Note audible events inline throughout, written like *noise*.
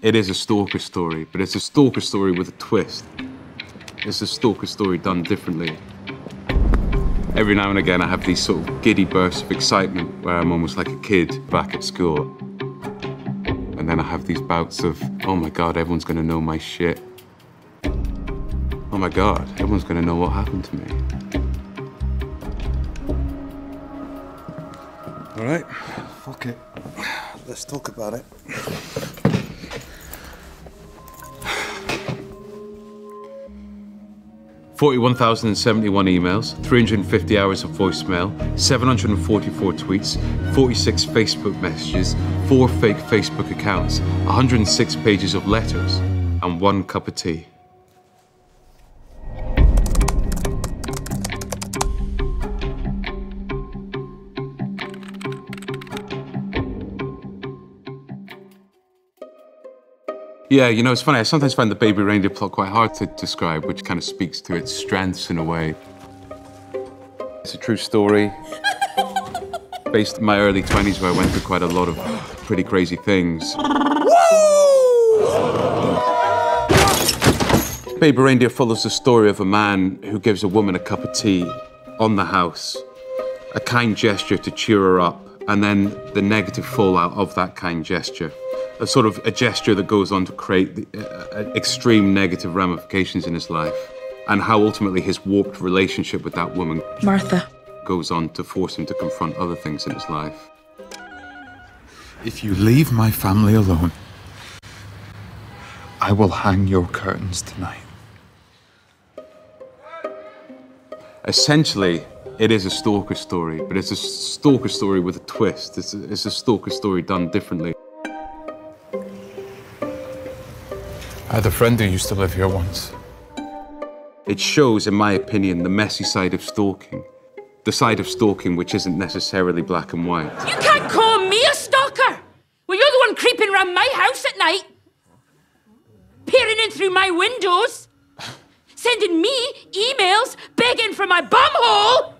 It is a stalker story, but it's a stalker story with a twist. It's a stalker story done differently. Every now and again, I have these sort of giddy bursts of excitement where I'm almost like a kid back at school. And then I have these bouts of, oh my God, everyone's gonna know my shit. Oh my God, everyone's gonna know what happened to me. All right, fuck it. Let's talk about it. Forty-one thousand and seventy-one emails, 350 hours of voicemail, 744 tweets, 46 Facebook messages, four fake Facebook accounts, 106 pages of letters, and one cup of tea. Yeah, you know, it's funny. I sometimes find the baby reindeer plot quite hard to describe, which kind of speaks to its strengths in a way. It's a true story. *laughs* Based in my early 20s, where I went through quite a lot of pretty crazy things. Baby Reindeer follows the story of a man who gives a woman a cup of tea on the house, a kind gesture to cheer her up, and then the negative fallout of that kind gesture a sort of a gesture that goes on to create the, uh, uh, extreme negative ramifications in his life, and how ultimately his warped relationship with that woman, Martha, goes on to force him to confront other things in his life. If you leave my family alone, I will hang your curtains tonight. Essentially, it is a stalker story, but it's a stalker story with a twist. It's a, it's a stalker story done differently. I had a friend who used to live here once. It shows, in my opinion, the messy side of stalking. The side of stalking which isn't necessarily black and white. You can't call me a stalker! Well, you're the one creeping around my house at night. Peering in through my windows. Sending me emails begging for my bumhole!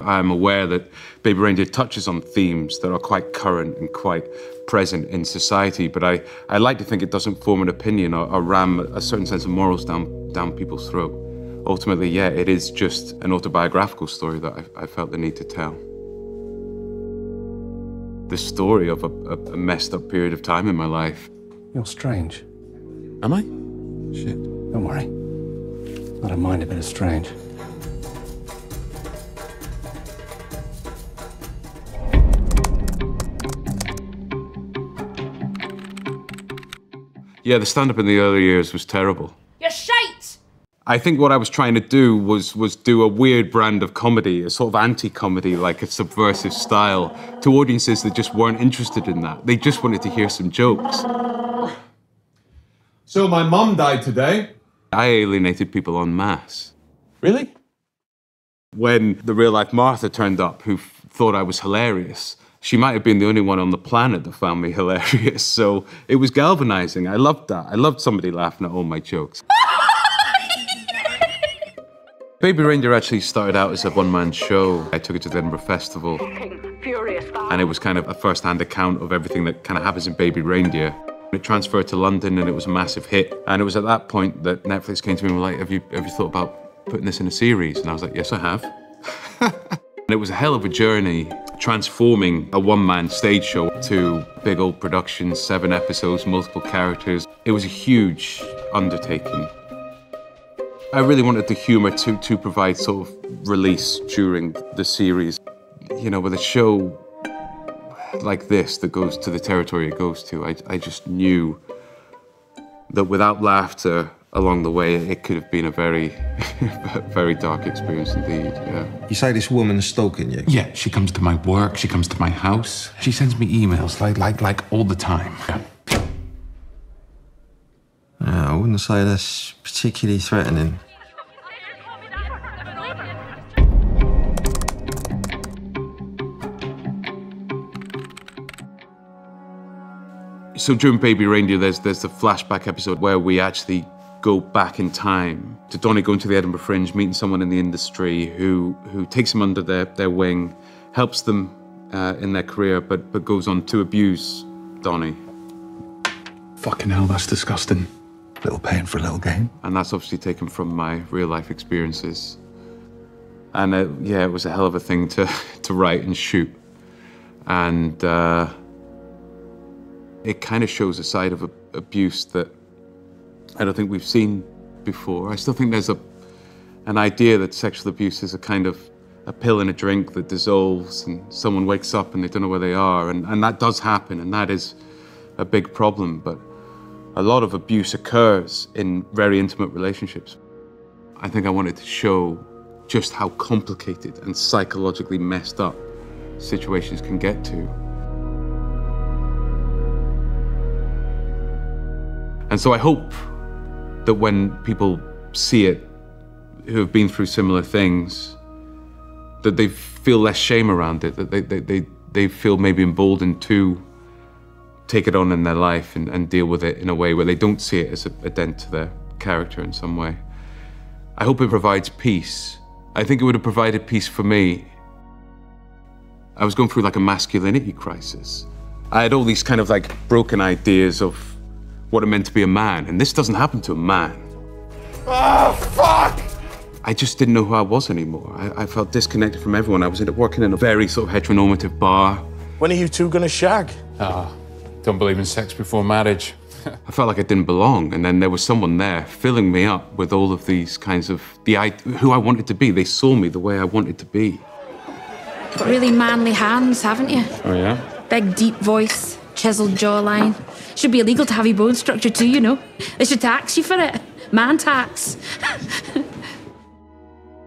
I'm aware that Baby Reindeer touches on themes that are quite current and quite present in society, but I, I like to think it doesn't form an opinion or, or ram a certain sense of morals down, down people's throat. Ultimately, yeah, it is just an autobiographical story that I, I felt the need to tell. The story of a, a, a messed up period of time in my life. You're strange. Am I? Shit. Don't worry. I don't mind a bit of strange. Yeah, the stand up in the early years was terrible. You're shite! I think what I was trying to do was was do a weird brand of comedy, a sort of anti-comedy, like a subversive style, to audiences that just weren't interested in that. They just wanted to hear some jokes. So my mum died today. I alienated people en masse. Really? When the real life Martha turned up, who thought I was hilarious, she might have been the only one on the planet that found me *laughs* hilarious. So it was galvanizing. I loved that. I loved somebody laughing at all my jokes. *laughs* Baby Reindeer actually started out as a one man show. I took it to the Edinburgh Festival. And it was kind of a first hand account of everything that kind of happens in Baby Reindeer. It transferred to London and it was a massive hit. And it was at that point that Netflix came to me and were like, have you, have you thought about putting this in a series? And I was like, yes, I have. *laughs* and it was a hell of a journey transforming a one man stage show to big old production, seven episodes, multiple characters. It was a huge undertaking. I really wanted the humour to, to provide sort of release during the series. You know, with a show like this that goes to the territory it goes to, I, I just knew that without laughter along the way, it could have been a very, *laughs* very dark experience indeed. Yeah. You say this woman's stalking you? Yeah, she comes to my work, she comes to my house. She sends me emails like like like all the time. Yeah. Yeah, I wouldn't say that's particularly threatening. So during Baby Reindeer, there's there's the flashback episode where we actually go back in time to Donny going to the Edinburgh Fringe, meeting someone in the industry who who takes him under their, their wing, helps them uh, in their career, but but goes on to abuse Donny. Fucking hell, that's disgusting. Little pain for a little gain. And that's obviously taken from my real life experiences. And uh, yeah, it was a hell of a thing to, *laughs* to write and shoot. And uh, it kind of shows a side of a, abuse that I don't think we've seen before. I still think there's a an idea that sexual abuse is a kind of a pill in a drink that dissolves and someone wakes up and they don't know where they are. And, and that does happen, and that is a big problem. But a lot of abuse occurs in very intimate relationships. I think I wanted to show just how complicated and psychologically messed up situations can get to. And so I hope that when people see it who have been through similar things, that they feel less shame around it, that they, they, they, they feel maybe emboldened to take it on in their life and, and deal with it in a way where they don't see it as a, a dent to their character in some way. I hope it provides peace. I think it would have provided peace for me. I was going through like a masculinity crisis. I had all these kind of like broken ideas of what it meant to be a man, and this doesn't happen to a man. Oh, fuck! I just didn't know who I was anymore. I, I felt disconnected from everyone. I was working in a very sort of heteronormative bar. When are you two gonna shag? Ah, don't believe in sex before marriage. I felt like I didn't belong, and then there was someone there filling me up with all of these kinds of the who I wanted to be. They saw me the way I wanted to be. Got really manly hands, haven't you? Oh yeah. Big, deep voice, chiseled jawline. Should be illegal to have your bone structure too, you know. They should tax you for it. Man tax. *laughs*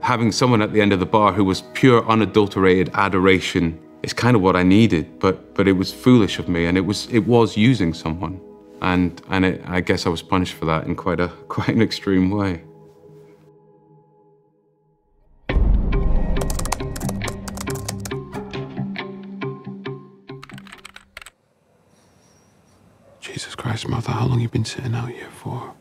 Having someone at the end of the bar who was pure, unadulterated adoration is kind of what I needed, but but it was foolish of me, and it was it was using someone, and and it, I guess I was punished for that in quite a *laughs* quite an extreme way. Jesus Christ, Martha, how long you been sitting out here for?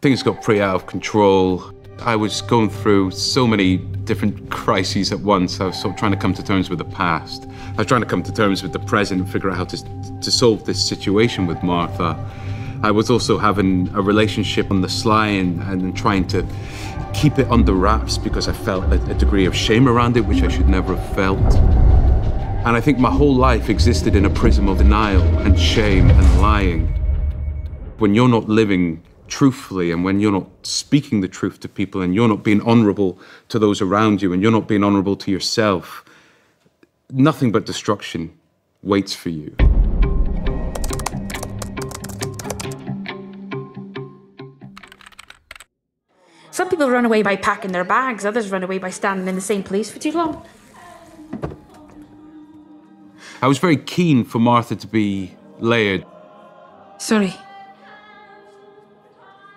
Things got pretty out of control. I was going through so many different crises at once. I was sort of trying to come to terms with the past. I was trying to come to terms with the present and figure out how to, to solve this situation with Martha. I was also having a relationship on the sly and, and trying to keep it under wraps because I felt a, a degree of shame around it, which I should never have felt. And I think my whole life existed in a prism of denial and shame and lying. When you're not living truthfully and when you're not speaking the truth to people and you're not being honorable to those around you and you're not being honorable to yourself, nothing but destruction waits for you. Some people run away by packing their bags, others run away by standing in the same place for too long. I was very keen for Martha to be layered. Sorry.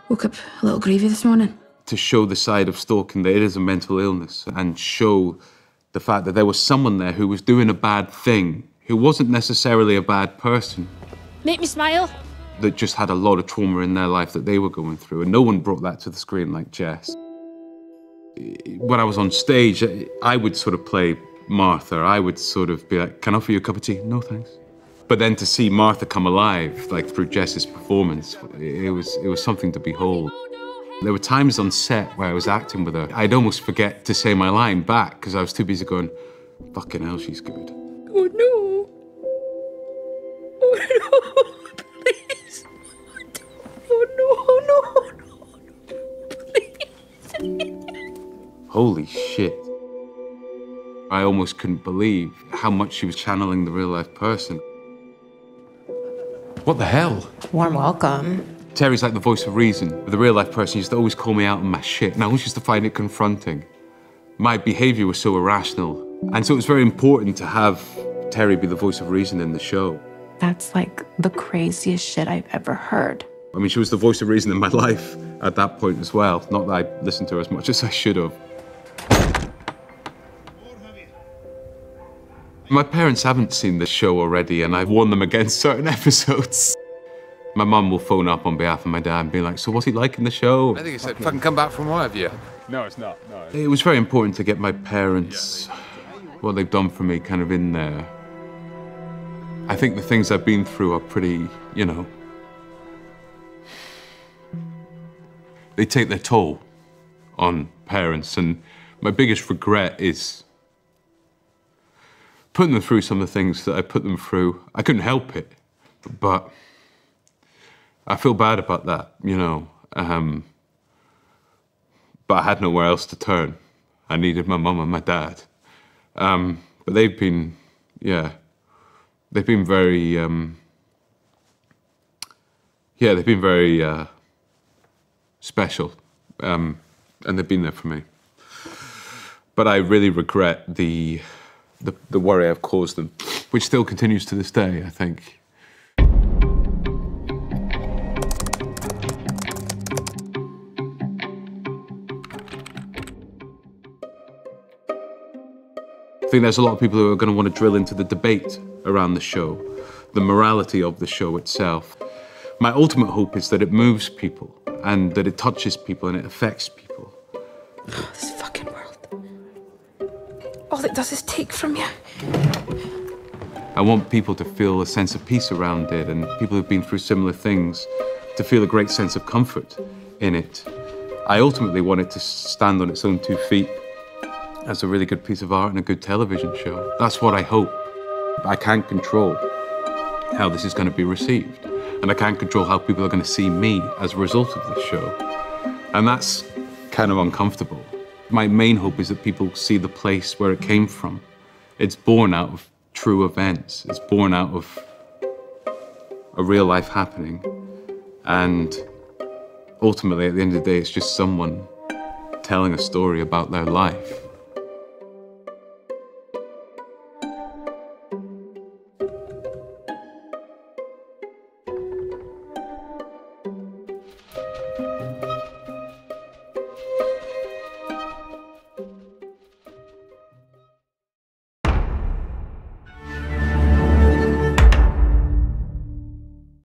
Woke up a little grievy this morning. to show the side of stalking that it is a mental illness and show the fact that there was someone there who was doing a bad thing, who wasn't necessarily a bad person, Make me smile. that just had a lot of trauma in their life that they were going through. And no one brought that to the screen like Jess. When I was on stage, I would sort of play Martha. I would sort of be like, Can I offer you a cup of tea? No, thanks. But then to see Martha come alive, like through Jess's performance, it was it was something to behold. There were times on set where I was acting with her. I'd almost forget to say my line back because I was too busy going, "Fucking hell, she's good." Oh no. Oh no. *laughs* Please. Oh no, oh no, oh no. Please. Holy shit! I almost couldn't believe how much she was channeling the real life person. What the hell? Warm welcome. Terry's like the voice of reason. The real life person used to always call me out on my shit, and I always used to find it confronting. My behavior was so irrational. And so it was very important to have Terry be the voice of reason in the show. That's like the craziest shit I've ever heard. I mean, she was the voice of reason in my *laughs* life at that point as well. Not that I listened to her as much as I should have. My parents haven't seen the show already, and I've warned them against certain *laughs* episodes. My mum will phone up on behalf of my dad and be like, So, what's he like in the show? I think he said, fucking come back from one of you? No, it's not. No. It was very important to get my parents, what they've done for me, kind of in there. I think the things I've been through are pretty, you know, they take their toll on parents. And my biggest regret is putting them through some of the things that I put them through. I couldn't help it, but I feel bad about that, you know. Um, but I had nowhere else to turn. I needed my mum and my dad. Um, but they've been, yeah, they've been very, um, yeah, they've been very uh, special, um, and they've been there for me. But I really regret the, the the worry I've caused them, which still continues to this day. I think. I think there's a lot of people who are going to want to drill into the debate around the show, the morality of the show itself. My ultimate hope is that it moves people and that it touches people and it affects people. This fucking world. All it does is take from you. I want people to feel a sense of peace around it and people who've been through similar things to feel a great sense of comfort in it. I ultimately want it to stand on its own two feet as a really good piece of art and a good television show. That's what I hope. I can't control how this is going to be received. And I can't control how people are going to see me as a result of this show. And that's kind of uncomfortable. My main hope is that people see the place where it came from. It's born out of true events, it's born out of a real life happening. And ultimately, at the end of the day, it's just someone telling a story about their life.